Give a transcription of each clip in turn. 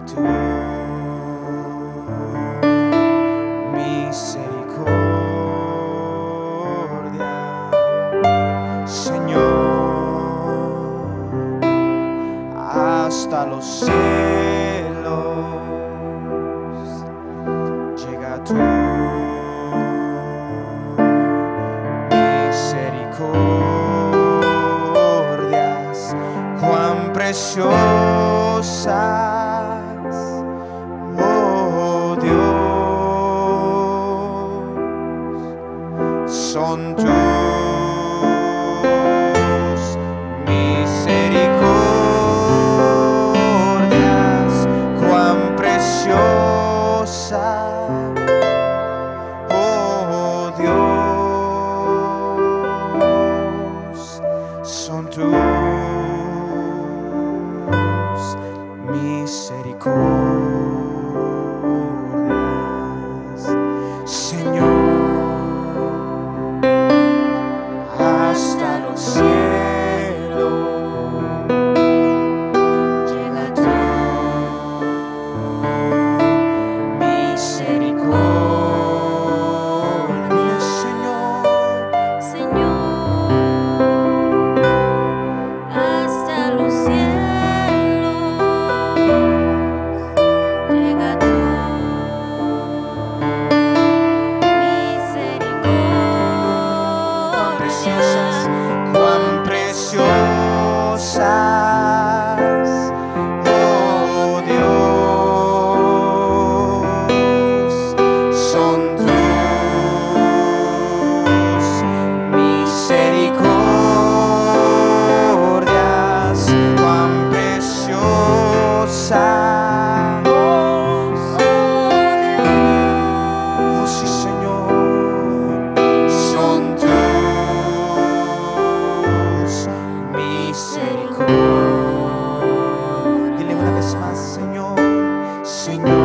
tu misericordia, Señor, hasta los cielos. to singing.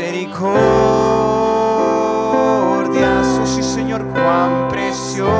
misericordia, oh sí Señor, cuán preciosa.